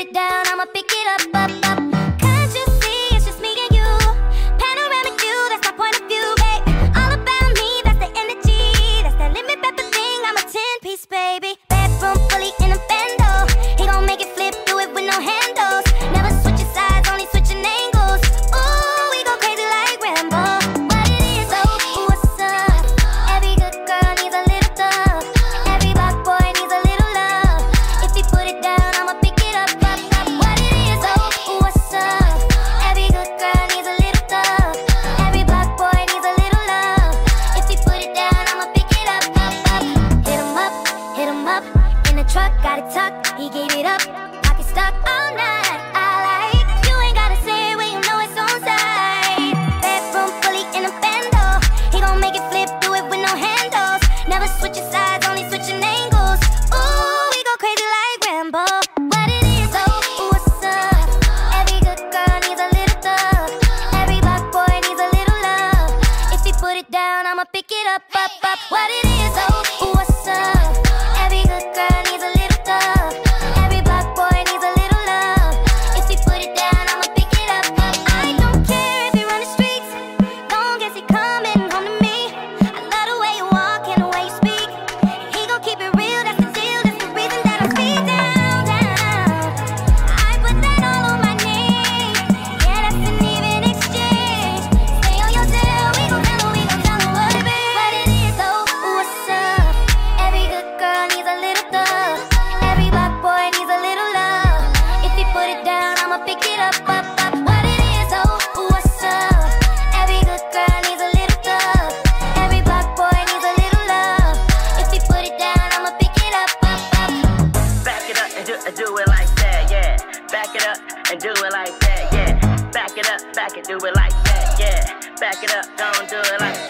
it down, I'ma pick it up, up. truck, got it tucked, he gave it up, pocket stuck all night. I like, you ain't gotta say it when you know it's on sight. Bedroom fully in a bando, he gon' make it flip, do it with no handles. Never switching sides, only switching angles. Ooh, we go crazy like Rambo. What it is, oh, what's up? Every good girl needs a little thug. Every black boy needs a little love. If he put it down, I'ma pick it up, up, up. What it is, oh, ooh, what's up? do it like that, yeah. Back it up and do it like that, yeah. Back it up, back it, do it like that, yeah. Back it up, don't do it like that.